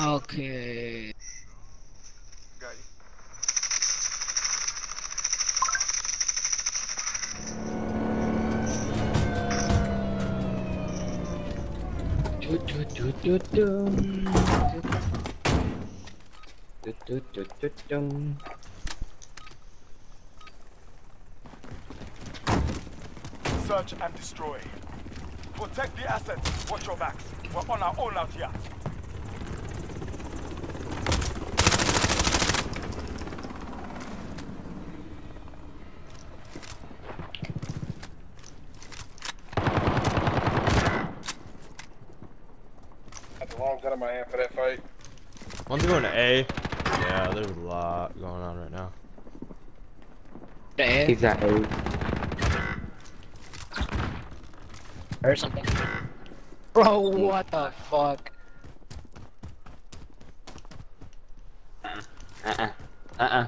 Okay. Got you. Do, do, do, do, do. Do, do, do, do, do. Search and destroy. Protect the assets. Watch your backs. We're on our own out here. Got the wrong gun my hand for that fight. One's going to A. Yeah, there's a lot going on right now. Eh? He's at A. Or something. Bro, what the fuck? Uh-uh. Uh-uh.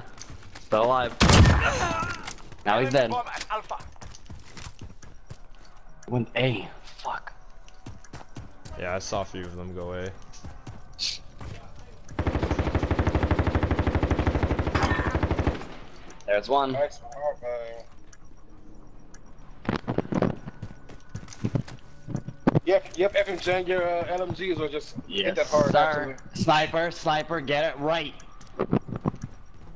Still alive. Now he's dead. bomb at Alpha. Went A. Fuck. Yeah, I saw a few of them go A. There's one. Nice. Oh, man. Yep, yep, FMJ, your uh, LMGs will just hit that hard, sir. Sniper, sniper, get it right.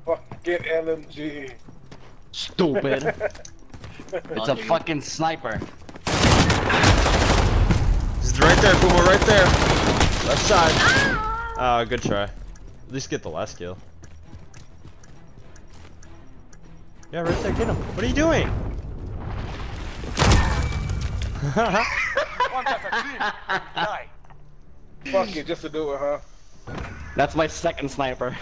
Fuck, get LMG. Stupid. it's a fucking sniper. He's right there, Puma, right there. Left side. Ah, good try. At least get the last kill. Yeah, right there, get him. What are you doing? One as a team. Die. Fuck you, just to do it, huh? That's my second sniper.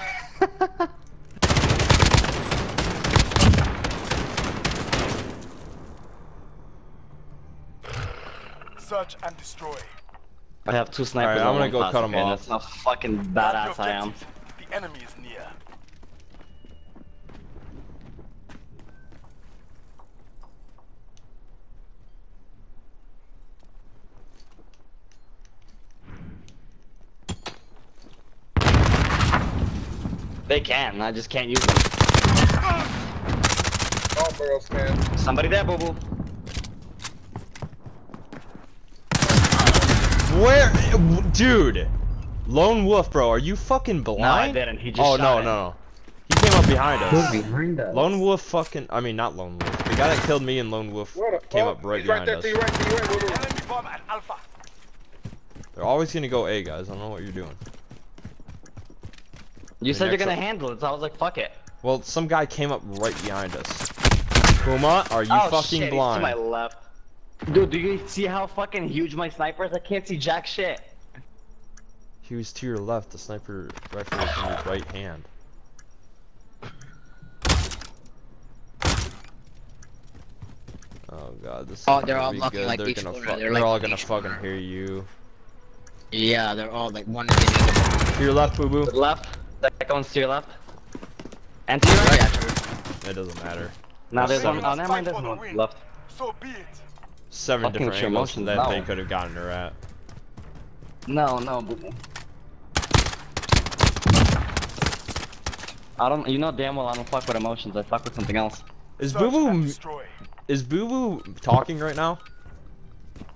Search and destroy. I have two snipers. Alright, I'm gonna go class, them okay? off. That's how fucking badass I am. The enemy is near. They can, I just can't use them. All barrels can. Somebody there, boo boo. Where? Dude! Lone Wolf, bro, are you fucking blind? No, I didn't. He just Oh, shot no, it. no, no. He came up behind Who's us. behind us? Lone Wolf fucking. I mean, not Lone Wolf. The guy that killed me and Lone Wolf came up right He's right behind there, us. to your right, right, woo-woo. Enemy bomb at Alpha. They're always gonna go A, guys. I don't know what you're doing. You said you're gonna up- handle it, so I was like, fuck it. Well, some guy came up right behind us. Puma, are you oh, fucking shit, blind? He's to my left. Dude, do you see how fucking huge my sniper is? I can't see jack shit. He was to your left. The sniper rifle was in your right hand. Oh god, this. Oh, is they're gonna all be looking good. like they're each gonna corner. fu- They're They're like all gonna fucking corner. hear you. Yeah, they're all like one in the To your left, boo boo. To the left. That one's to your left. And to your right. Right, actually. It doesn't matter. Now there's Seven one. Oh, never mind. There's one win. left. So be it. Seven Fucking different angles emotions that they could have gotten her at. No, no, boo boo. I don't. You know damn well I don't fuck with emotions. I fuck with something else. Is Boo Boo is Boo Boo talking right now?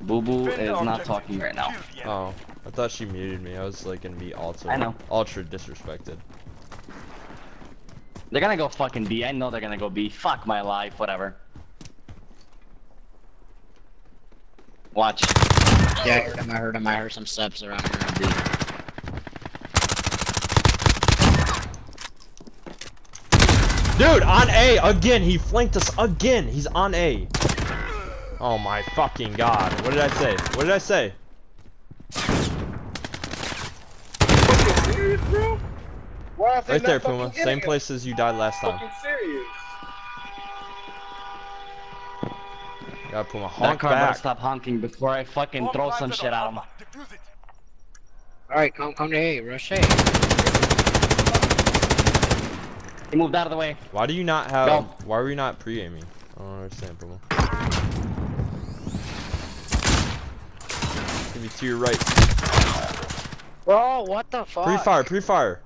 Boo boo is not talking right now. Kill the oh. enemy. Oh, I thought she muted me. I was like gonna be ultra, I know. ultra disrespected. They're gonna go fucking B. I know they're gonna go B. Fuck my life. Whatever. Watch. Yeah, I heard him, I heard him, I heard some steps around here. Dude, on A again. He flanked us again. He's on A. Oh my fucking god. What did I say? What did I say? Fucking serious, bro? Why Right there, Puma. Same it? place as you died last time. Fucking serious. God, Puma, honk That honk car better back. stop honking before I fucking Bomb throw some shit on at him. Alpha. Defuse it. Alright, come come to A, rush A. He moved out of the way. Why do you not have? Go. Why are we not pre-aiming? I don't understand, Puma. Give me to your right. Bro, what the fuck? Pre-fire, pre-fire.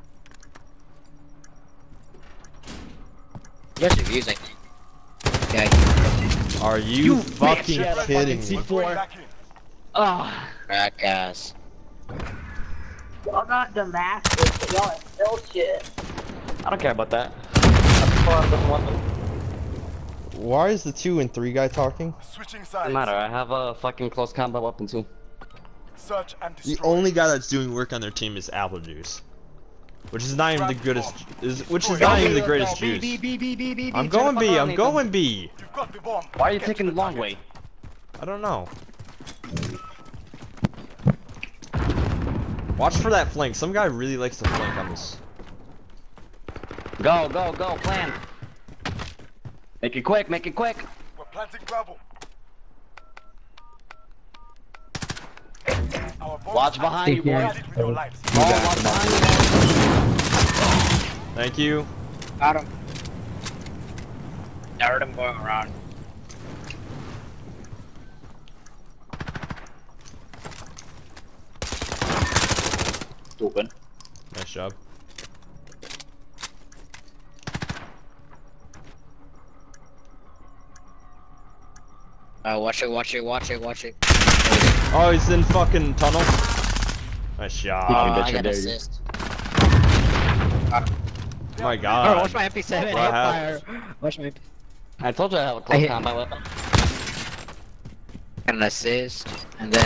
Yes, you're using. Okay. Are you, fucking bitch. kidding Fucking me? C4. Going back. Ah. Crack ass. Y'all got Damascus, but y'all are still shit. I don't care about that. That's far different weapon. Why is the two and three guy talking? Switching sides. Doesn't matter. I have a fucking close combat weapon too. Search and The only guy that's doing work on their team is Apple Juice, which is not even the goodest. Is which is not even the greatest B, juice. B, B, B, B, B, I'm going the B. fuck I'm going B. You've got the bomb. Why are you taking the long way? I don't know. Watch for that flank. Some guy really likes to flank on this. Go, go, go, plan. Make it quick, make it quick. We're planting gravel. Watch behind you, boys. guarded with your lives. Oh, watch behind you. Thank you. Got him. I heard him going around. Open. Nice job. Uh, watch it, watch it, watch it, watch it. Oh, he's in fucking tunnel. Nice job. Oh, I you got dirty. Assist. my Oh, god. watch my MP7 What fire. Watch my I told you I have a close combat weapon. And an assist, and then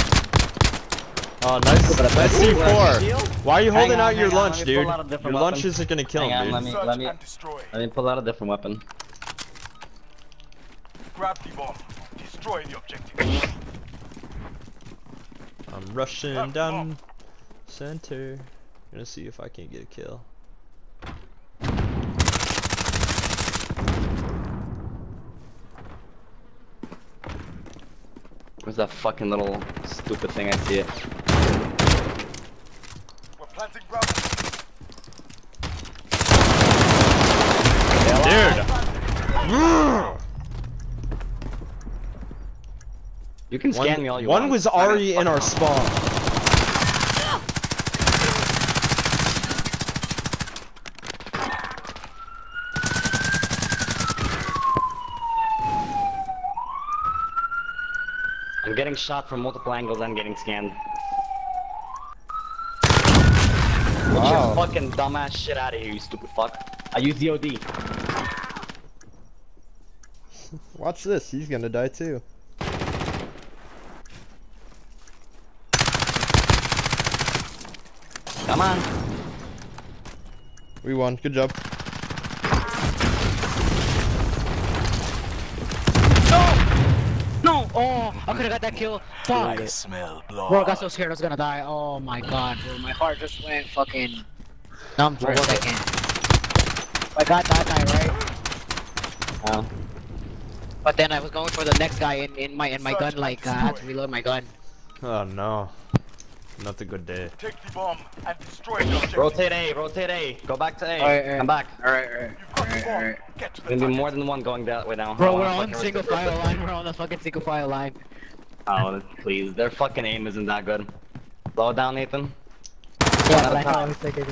Oh, nice. Nice C4. Why are you holding on, out your on, lunch, dude? pull out a Your different lunch isn't gonna kill Hang on, him, let dude. me- let me- and destroy. Let me pull out a different weapon. Grab the bomb. Destroy the objective. I'm rushing down center. Gonna see if I can get a kill. Where's that fucking little stupid thing? I see it. We're planting gravel. Dude! You can scan One, me all you one want. One was already in our spawn. I'm getting shot from multiple angles and getting scanned. Get Wow. your fucking dumbass shit out of here, you stupid fuck. I use DOD. Watch this, he's gonna die too. Come on. We won, good job. Oh, I could've got that kill. Fuck. I smell blood. Bro, I got so scared I was gonna die. Oh my god, bro. My heart just went fucking numb for a second. I got that guy, right? Oh. But then I was going for the next guy in, in my in my gun, like, uh, I had to reload my gun. Oh no. Not a good day. Take the bomb and destroy the objective. Rotate A, rotate A. Go back to A. Alright, alright. Come back. Alright, alright. You've Alright, alright. Get to the There's gonna be more than one going that way now. Bro, we're on single rotate. file line. We're on the fucking single file line. Oh, please. Their fucking aim isn't that good. Slow it down, Nathan. Yeah, but I know I was thinking.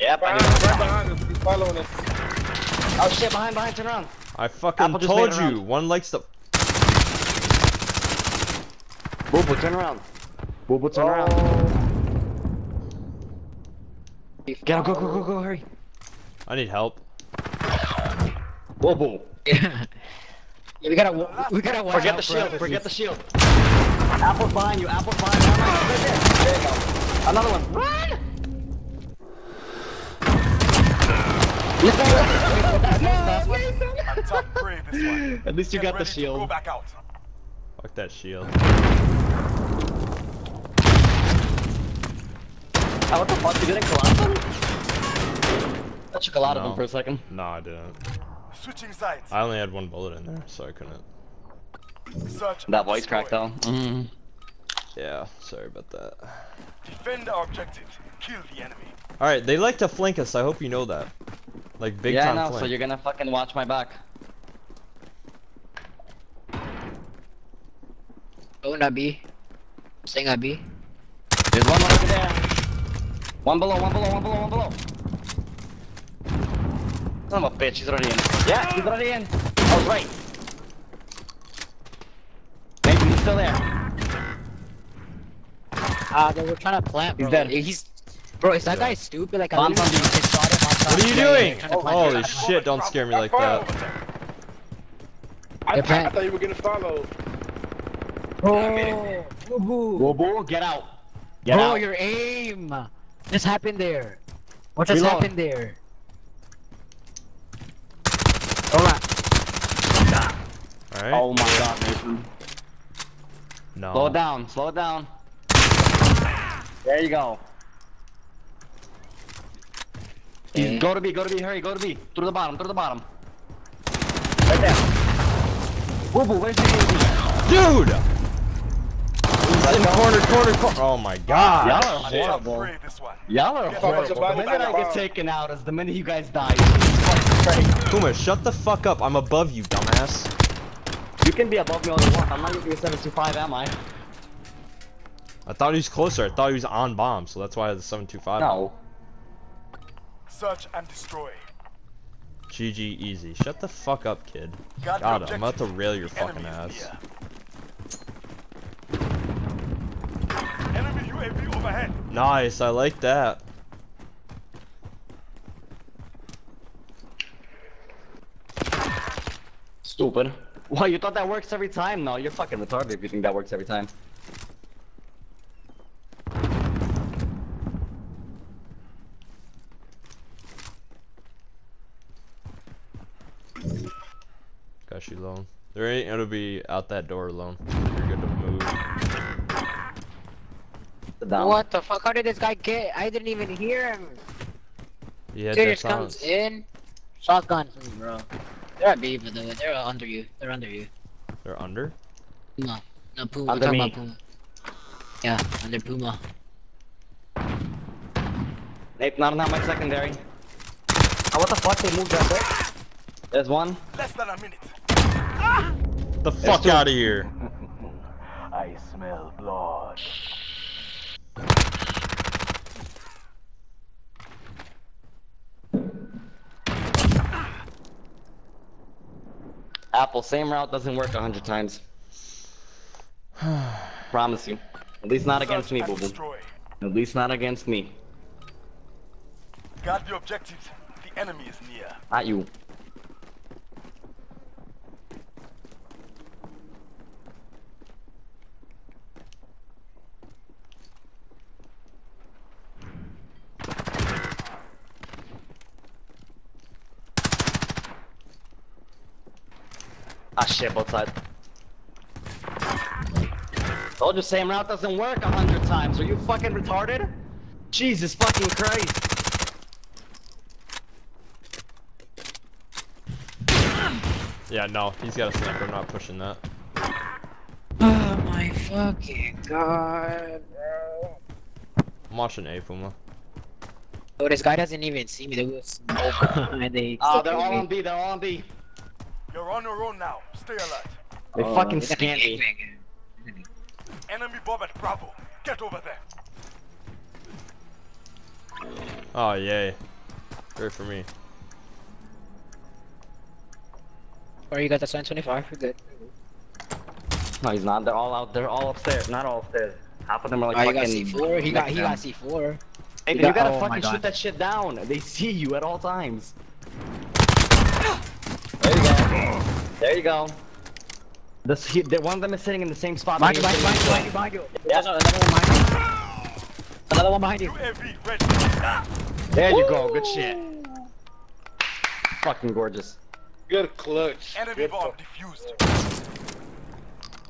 Yep, I Behind, knew right behind us. He's following us. Oh shit, behind, behind, turn around. I fucking Apple told you, one likes to- Boo boo, turn around. Boo boo, turn around. Get out, go, go, go, go, hurry. I need help. Boo boo. Yeah. Yeah, we gotta, we gotta watch Forget out the shield, other forget the shield. Apple's behind you, apple's behind you. Right there. There you go. Another one. Run! Attack brave this one. At least you Get got the ready to Go shield. back out. Fuck that shield. Oh, what the fuck? You didn't kill out of them? That took a lot of them for a second. No, I didn't. Switching sides. I only had one bullet in there, so I couldn't. Search That and voice crack though. Mm. Yeah, sorry about that. Defend our objective. Kill the enemy. Alright, they like to flank us, I hope you know that. Like, big yeah, I know, flank. so you're gonna fucking watch my back. Going to B. Saying I B. There's one over there. One below, one below, one below, one below. Son of a bitch, he's already in. Yeah, he's already in. I was right. Maybe he's still there. Ah, they were trying to plant, bro. He's dead. He's, bro, is that guy stupid? Like, I Bombs literally on just shot him on top. What are you Yeah, yeah, doing? yeah, trying to plant Holy it. shit, don't scare me like that. I, I, I thought you were getting followed. Bro, boo-boo. Whoa, boo, get out. Get bro, out. your aim. Just happened there. What just Reload. happened there? Alright. Alright. Oh my god, Nathan. no. Slow it down, slow it down. There you go. He's- Okay. Go to B, go to B, hurry, go to B. Through the bottom, through the bottom. Right there. Boo boo, where's the UAV? Dude! He's in corner, corner, corner. Oh my god. Y'all are Top horrible. three, this one. Y'all are horrible. The about- minute I get taken out is the minute you guys die. It's fucking crazy. Kuma, shut the fuck up. I'm above you, dumbass. You can be above me all you want. I'm not using a 725, am I? I thought he was closer. I thought he was on bomb, so that's why I had the 725. No. Search and destroy. GG easy. Shut the fuck up, kid. Got God, I'm about to rail your fucking ass. Enemy UAV overhead. Nice, I like that. Stupid. Why, you thought that works every time? No, you're fucking retarded if you think that works every time. Got you alone. There ain't gonna be out that door alone. You're good to move. Down. What the fuck? How did this guy get? I didn't even hear him. He had Dude that just comes in. Shotgun bro. They're at B, but they're, they're under you. They're under you. They're under? Puma. No, Puma. Under talking me. about Puma. Yeah, under Puma. Nate, not, not my secondary. Oh, what the fuck? They moved that way. There's one. Less than a minute. The fuck out of here. I smell blood. Apple, same route doesn't work a hundred times. Promise you. At least not against me, boo boo. At least not against me. Got the objectives. The enemy is near. Not you. Shit, both sides. Told you same route doesn't work a hundred times. Are you fucking retarded? Jesus fucking Christ. Yeah, no, he's got a sniper. I'm not pushing that. Oh my fucking god, bro. I'm watching A Puma. Oh, this guy doesn't even see me. They will smoke and they. Oh, they're all on B, they're all on B. You're on your own now. Stay alert. They Oh, fucking they got scanned me. Enemy bomb at Bravo. Get over there. Oh, yay. Great for me. Or you got the 725? We're good. No, he's not. They're all out. They're all upstairs. Not all upstairs. Half of them are like Oh, you got fucking. C4? He got he got C4. Hey, you you got- gotta oh fucking God. shoot that shit down. They see you at all times. There you go. There you go. This, he, the, one of them is sitting in the same spot. Behind you, that behind you, behind you, sitting. behind you, behind another one behind you. Another one behind you. There you go. Good shit. Fucking gorgeous. Good clutch. Enemy Good bomb defused.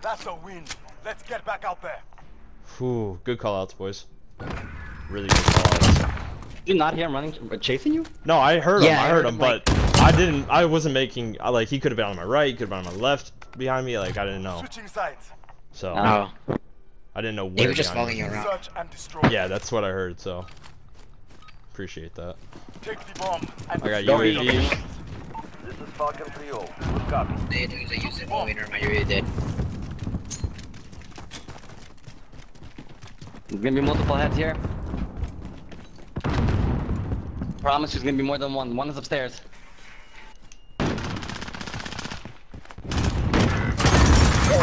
That's a win. Let's get back out there. Whew, good call outs, boys. Really good call outs. Did you not hear him running, chasing you? No, I heard him. Yeah, I I heard heard him, him, but I didn't. I wasn't making. I, like, he could have been on my right. He could have been on my left behind me. Like, I didn't know. Switching sides. So, Oh. I didn't know He where. was just following you around. Search and destroy. Yeah, that's what I heard. So, appreciate that. Take the bomb and I got destroy UAV. This is Falcon 3-0. Good copy. They there's a user oh, wait, never mind, you already did. There's gonna be multiple heads here. Promise there's gonna be more than one. One is upstairs.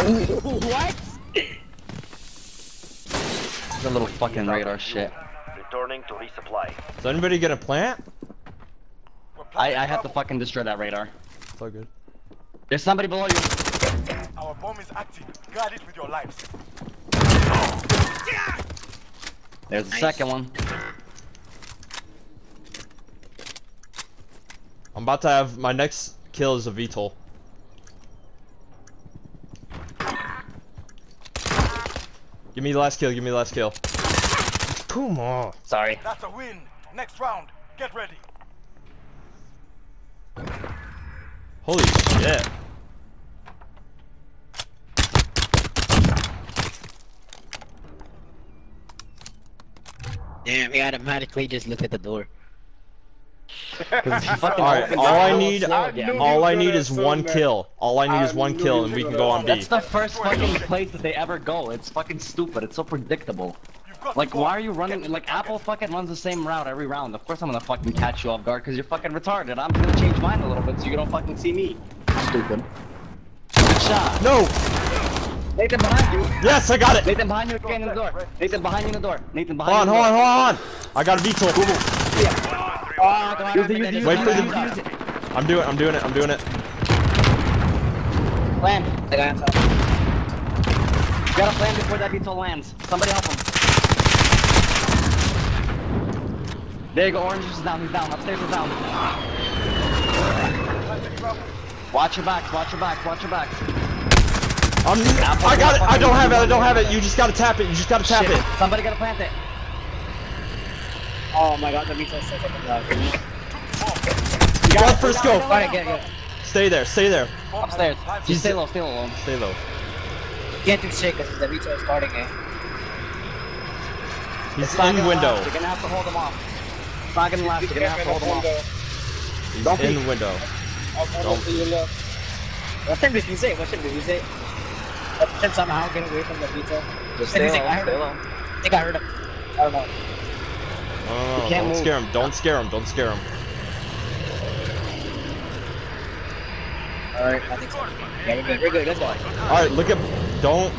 What? It's a little fucking radar shit. Returning to resupply. Is anybody gonna plant? I, I have to fucking destroy that radar. It's all good. There's somebody below you. Our bomb is active. Guard it with your lives. There's the Nice. second one. I'm about to have my next kill is a VTOL. Give me the last kill, give me the last kill. Come on. Sorry. That's a win. Next round. Get ready. Holy shit. Damn, he automatically just looked at the door. Fucking Alright, all. I need I all I need is one that. kill. All I need is one kill and we can go on assume B. That's the first fucking place that they ever go. It's fucking stupid. It's so predictable. Like, why are you running? Like. Apple fucking runs the same route every round. Of course, I'm gonna fucking catch you off guard because you're fucking retarded. I'm gonna change mine a little bit so you don't fucking see me. Stupid. Good shot. No! Nathan behind you. Yes, I got it! Nathan behind you again in the door. Nathan behind you in the door. Nathan behind Hold on, you. hold on, hold on! I got a VTOL. Oh, Use have it, use it, use Wait for the- use it, use it. I'm doing it. I'm doing it, I'm doing it. Plan. I got him. You gotta plan before that beetle lands. Somebody help him. There you go, Orange is down, he's down, upstairs is down. Watch your backs, watch your backs, watch your backs. I'm I got it, I don't have it, I don't have it. You just gotta tap it, you just gotta tap Shit. it. Somebody gotta plant it. Oh my god, the VTOL says something about it. You got it first go. Alright, get it, get it. Stay there, stay there. Bomb has Upstairs. been. Just stay low, stay low. Stay low. You Can't do shit because the VTOL is starting it. He's It's in gonna window. last, You're gonna have to hold him off. It's not gonna last, you're gonna have to hold him off. He's Don't in peek. window. Don't to your left. What should we say? What should we say? What should somehow get away from the VTOL? Just stay low, I heard stay low. I think I heard him. I don't know. No, no, no, can't don't move. scare him, don't scare him, don't scare him. Alright, I think so. Yeah, we're good. We're good. Let's go. Alright, look at don't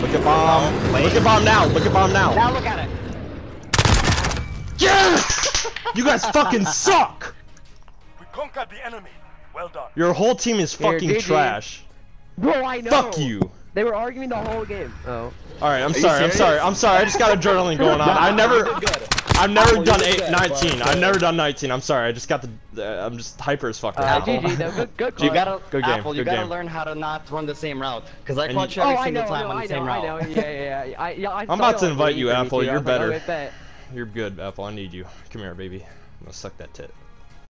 look at bomb. Look at bomb now, look at bomb now. Now look at it. Yes! You guys fucking suck! We conquered the enemy. Well done. Your whole team is fucking GG. trash. Bro, I know. Fuck you. They were arguing the whole game. Oh. Alright, I'm you sorry, I'm sorry, I'm sorry, I just got adrenaline going on. I never I've never Apple, done you eight, good, 19. but- I've never done 19. I'm sorry. I just got the. Uh, I'm just hyper as fuck. Uh, right now. GG, though. Good, good You gotta, Good game, Apple, you good gotta game. learn how to not run the same route. Cause I And caught you- you Oh, every single know, time I know, on I the same know, I know. Yeah, yeah, yeah. I, yeah I I'm about to invite you, Apple, you're was like, oh, better. You're good, Apple. I need you. Come here, baby. I'm gonna suck that tit.